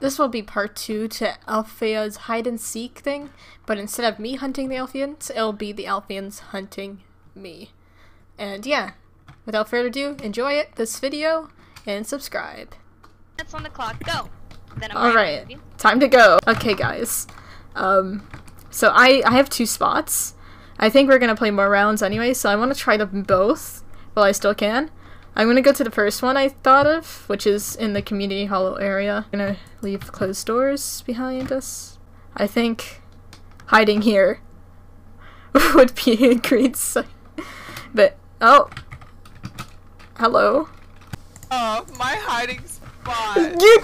This will be part two to Alfea's hide and seek thing, but instead of me hunting the Alfeans, it'll be the Alfeans hunting me. And yeah, without further ado, enjoy it, this video, and subscribe. That's on the clock. Go. Then I'm Alright, time to go. Okay, guys. Um, so I, I have two spots. I think we're gonna play more rounds anyway, so I want to try them both while I still can. I'm gonna go to the first one I thought of, which is in the community hollow area. I'm gonna leave closed doors behind us. I think hiding here would be a great sight. But oh, hello. Oh, my hiding spot. You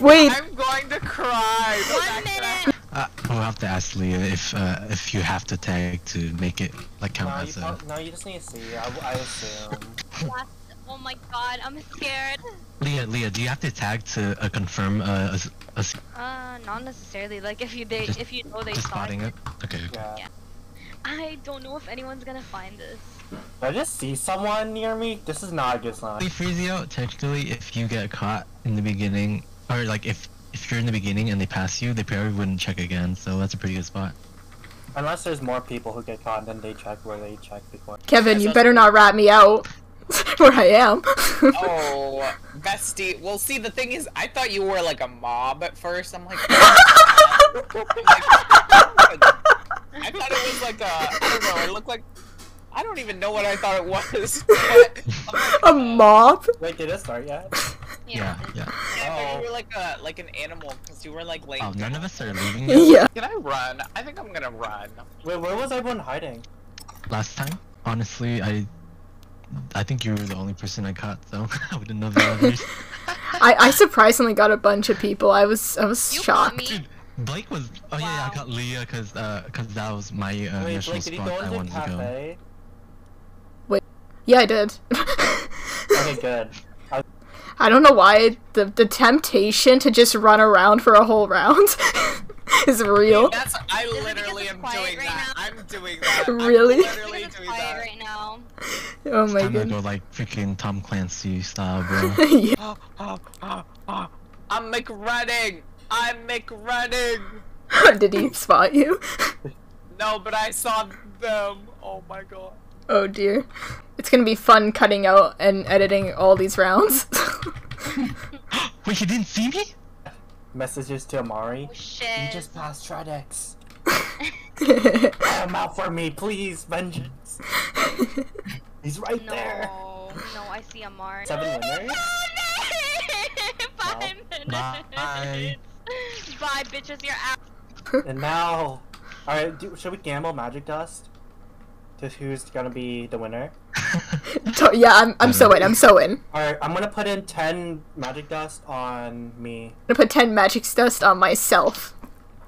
wait. I'm going to cry. One minute. Uh, we'll have to ask Liyah if uh, if you have to tag to make it like count No, as a. no, you just need to see. I, I assume. Last- Oh my god, I'm scared. Liyah, Liyah, do you have to tag to uh, confirm uh, a, s- a s- Uh, not necessarily. Like if you they Just- if you know they just saw spotting it. it? Okay. Yeah. Yeah. I don't know if anyone's gonna find this. Did I just see someone near me? This is not a good sign. Hey, Freezio, technically, if you get caught in the beginning, or like if if you're in the beginning and they pass you, they probably wouldn't check again. So that's a pretty good spot. Unless there's more people who get caught, then they check where they checked before. Kevin, you better not rat me out where I am. Oh, bestie. Well, see, the thing is, I thought you were like a mob at first. I'm like, I thought it was like a, I don't know. It looked like, I don't even know what I thought it was. But I'm like, a mob? Wait, did it start yet? Yeah, yeah. yeah, but Oh. you were like a like an animal because you were like laying. Oh, none down. of us are leaving yet. Yeah. Can I run? I think I'm gonna run. Wait, where was everyone hiding? Last time, honestly, I. I think you were the only person I caught, so I wouldn't know the others. I, I surprisingly got a bunch of people. I was I was You caught shocked. Me. Dude, Blake was. Oh yeah, yeah, I got Liyah because uh, cause that was my uh, Wait, initial Blake, did you spot go I into the wanted to go. cafe? Yeah, I did. Okay, good. I don't know why the the temptation to just run around for a whole round is real. That's I Is literally am doing right that. now? I'm doing that. Really? I'm literally It's doing quiet that. right now. Oh my Time to go like freaking Tom Clancy style, bro. yeah. Oh, oh, oh, oh. I'm McRunning. I'm McRunning. Did he spot you? No, but I saw them. Oh my god. Oh dear. It's gonna be fun cutting out and editing all these rounds. Wait, you didn't see me? Messages to Amari. Oh shit. You just passed Tredex. Come out for me, please, vengeance. He's right no, there. no, I see a Mars. Seven winners. Five minutes. Bye. Bye, bitches. You're out. And now, alright, do- should we gamble magic dust? To who's gonna be the winner? Yeah, I'm I'm so in. I'm so in. Alright, I'm gonna put in 10 magic dust on me. I'm gonna put ten magic dust on myself.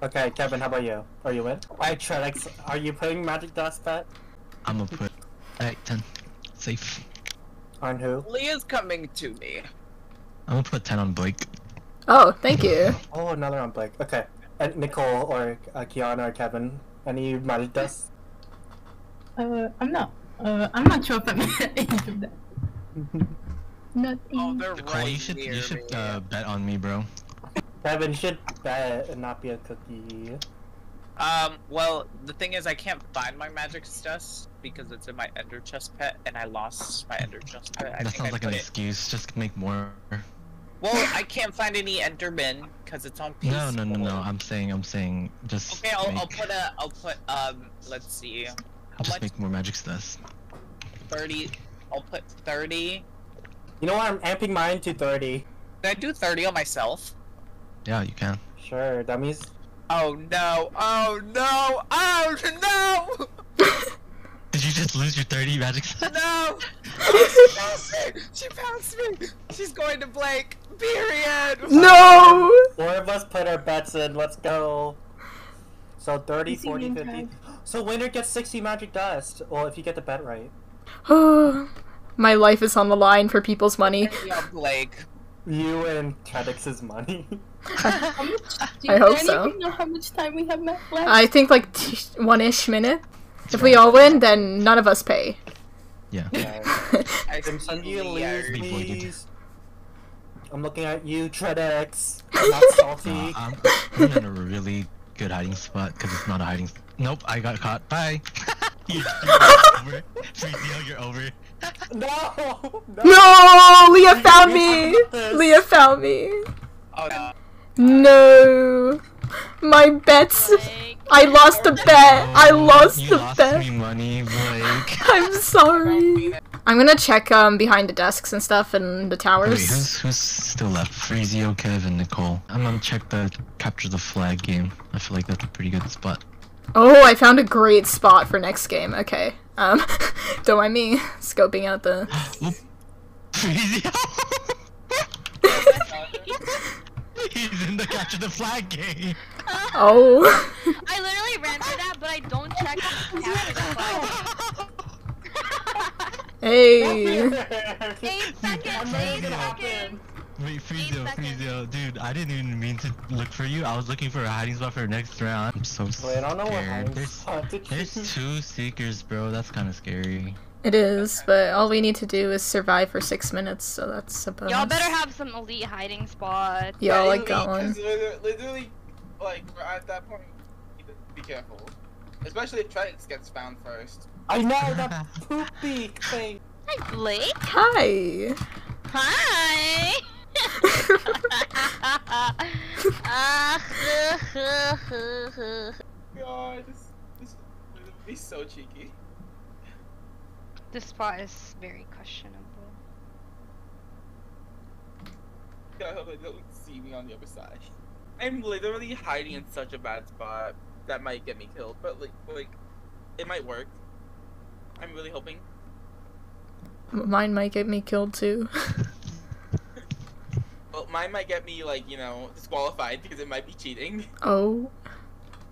Okay, Kevin, how about you? Are you in? Alright, Tredex, are you putting magic dust bet? I'm gonna put. Alright, 10. Safe. On who? Liyah's coming to me. I'm gonna put 10 on Blake. Oh, thank you. Oh, another on Blake. Okay. And Nicole or uh, Kiana or Kevin, any magic? Uh, I'm not. Uh, I'm not sure if I'm any of that. Nothing. Oh, they're Nicole, right you should near you should me. uh, bet on me, bro. Kevin should bet and not be a cookie. Um, well, the thing is, I can't find my magic dust because it's in my ender chest pet, and I lost my ender chest pet. I that think sounds I like an it- excuse. Just make more. Well, I can't find any endermen because it's on peaceful. No, no, no, no. I'm saying, I'm saying, just. Okay, I'll, make, I'll put a, I'll put, um, let's see, how Just much? make more magic dust. 30, I'll put 30. You know what? I'm amping mine to 30. Did I do 30 on myself? Yeah, you can. Sure, that means. Oh no, oh no, oh no! Did you just lose your 30 magic dust? No! She pounced me! She pounced me! She's going to Blake! Period! No. Four of us put our bets in. Let's go. So 30, 40, 50. time. So winner gets 60 magic dust. Well, if you get the bet right. Oh, My life is on the line for people's money. Yeah, Blake. You and Tredex's money. How much? Do I hope does so. anybody know how much time we have left? I think like t- one-ish minute. If we all win, then none of us pay. Yeah. I Dim Sum, you completely lose, agree. please. I'm looking at you, Tredex. I'm not salty. Uh, I'm, I'm in a really good hiding spot because it's not a hiding. Nope, I got caught. Bye. you're, you're over. Freezio, you're over. no! No! No, Liyah found me. Liyah found me. Oh no. No, my bets. Blake. I lost the bet. I lost you the lost bet. me money, Blake. I'm sorry. I'm gonna check um behind the desks and stuff and the Wait, towers. who's who's still left? Freezio, Kevin, Nicole. I'm gonna check the capture the flag game. I feel like that's a pretty good spot. Oh, I found a great spot for next game. Okay. Um, don't mind me scoping out the. Oop. Freezio. He's in the capture the flag game. Oh. I literally ran for that, but I don't check capture the flag. hey. Eight seconds, eight seconds. Wait, Freezio, seconds. Freezio, dude, I didn't even mean to look for you. I was looking for a hiding spot for next round. I'm so Wait, I don't know what scared. hiding There's, spot to there's two seekers, bro. That's kind of scary. It is, but all we need to do is survive for six minutes, so that's a bonus. Y'all better have some elite hiding spots. Yo, Yeah, I elite, got one. 'cause literally, literally, like, we're at that point, you need to be careful. Especially if Tredex gets found first. I know that poopy thing. Hi, Blake. Hi. Hi. God, this, this would be so cheeky. this spot is very questionable. God, I hope they don't see me on the other side. I'm literally hiding in such a bad spot that might get me killed, but like, like, it might work. I'm really hoping. Mine might get me killed too. Well, mine might get me like, you know, disqualified because it might be cheating. oh.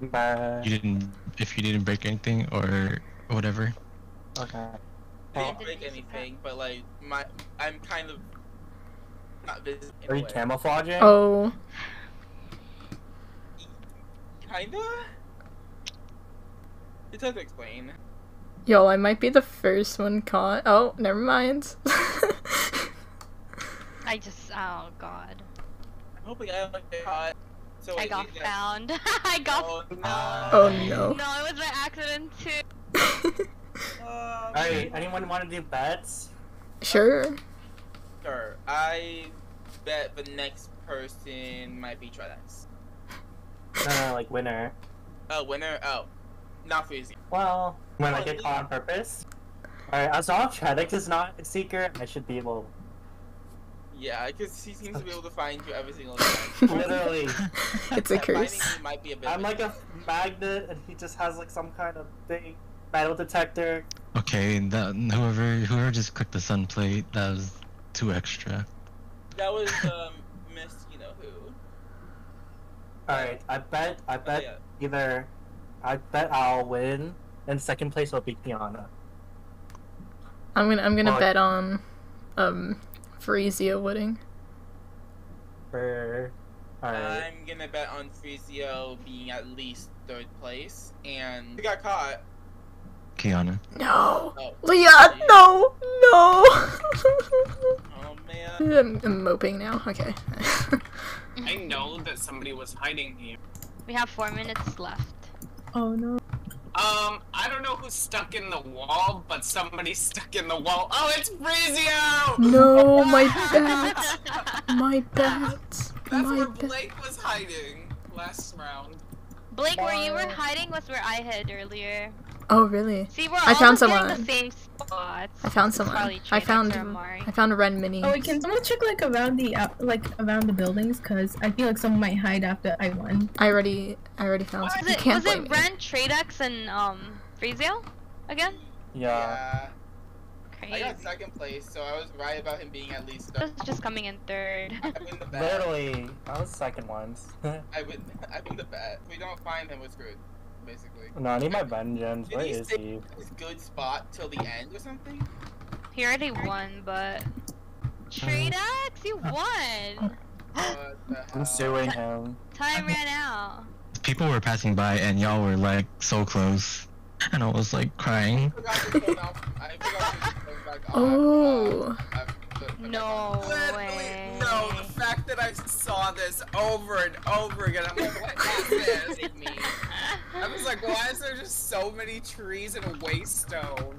Bye. You didn't, if you didn't break anything or whatever. Okay. I didn't break anything, but like, my, I'm kind of not visible. are you camouflaging? Oh. Kinda. It's hard to explain. Yo, I might be the first one caught. Oh, never mind. I just, oh god. I'm hoping I don't get caught. So I wait, got found. I got. Oh no. oh no. No, it was by accident too. Uh, Alright, anyone want to do bets? sure. Sure. I bet the next person might be Tredex. No, no, like winner. Oh, winner? Oh. Not Freezy. Well, when I Oh, get yeah. caught on purpose. Alright, as long as Tredex is not a seeker, I should be able. Yeah, because he seems to be able to find you every single time. Literally. It's a curse. might be a bit I'm like a magnet, and he just has like some kind of thing. Metal detector. Okay, that whoever whoever just clicked the sun plate, that was too extra. That was, um, Miss, you know who. Alright, I bet, I Oh, bet yeah. either, I bet I'll win, and second place will be Kiana. I'm gonna I'm gonna Well, bet on um Freezio winning. For, alright. I'm gonna bet on Freezio being at least third place, and he got caught. Kiana. No. Oh, Liyah, sorry. no, no. Oh man. I'm, I'm moping now. Okay. I know that somebody was hiding here. We have four minutes left. Oh no. Um, I don't know who's stuck in the wall, but somebody's stuck in the wall. Oh, it's Freezio! no, my bet. My bet. That's My where bet. Blake was hiding last round. Blake, where you were hiding was where I hid earlier. Oh really? See, we're I all found someone. the same spots. I found someone. I found or Amari. I found a Ren mini. Oh wait, can someone check like around the out, like around the buildings? Cause I feel like someone might hide after I won. I already I already found Was someone. It can't was it me. Ren, Tredex, and um Freezio again? Yeah. I got second place, so I was right about him being at least I third. was just coming in third. I win the bet. Literally, I was second once. no, I win. I win the bet. If we don't find him, we're screwed. Basically. I need my vengeance. Did Where he is he? his good spot till the end or something? He already won, but. Straight you won! What the hell? I'm suing him. Time ran out. People were passing by and y'all were like so close. And I was like crying. I forgot to turn off. I forgot to turn back. Oh. No Literally, way. no. The fact that I saw this over and over again, I'm like, what is this? I was like, why is there just so many trees and a waste stone?